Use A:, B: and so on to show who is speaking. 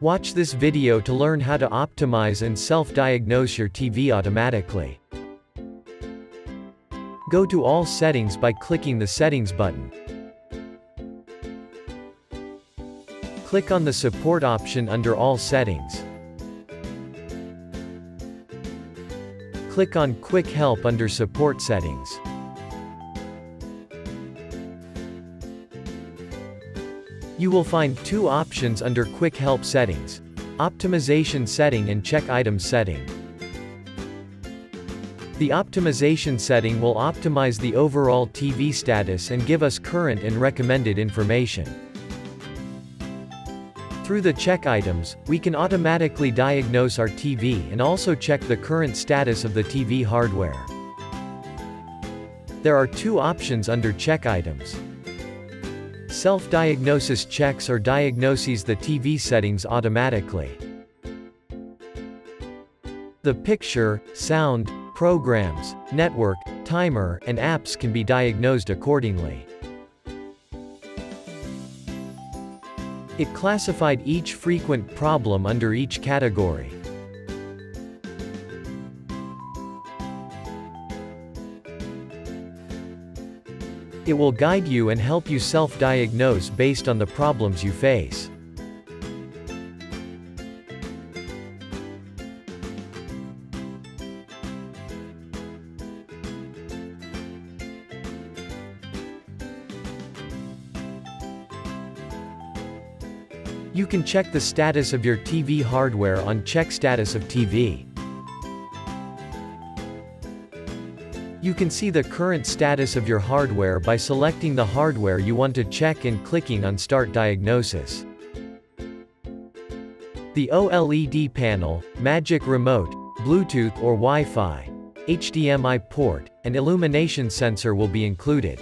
A: Watch this video to learn how to optimize and self-diagnose your TV automatically. Go to All Settings by clicking the Settings button. Click on the Support option under All Settings. Click on Quick Help under Support Settings. You will find two options under Quick Help settings. Optimization setting and Check Items setting. The optimization setting will optimize the overall TV status and give us current and recommended information. Through the check items, we can automatically diagnose our TV and also check the current status of the TV hardware. There are two options under check items. Self-diagnosis checks or diagnoses the TV settings automatically. The picture, sound, programs, network, timer, and apps can be diagnosed accordingly. It classified each frequent problem under each category. It will guide you and help you self-diagnose based on the problems you face. You can check the status of your TV hardware on Check Status of TV. You can see the current status of your hardware by selecting the hardware you want to check and clicking on Start Diagnosis. The OLED panel, Magic Remote, Bluetooth or Wi-Fi, HDMI port, and illumination sensor will be included.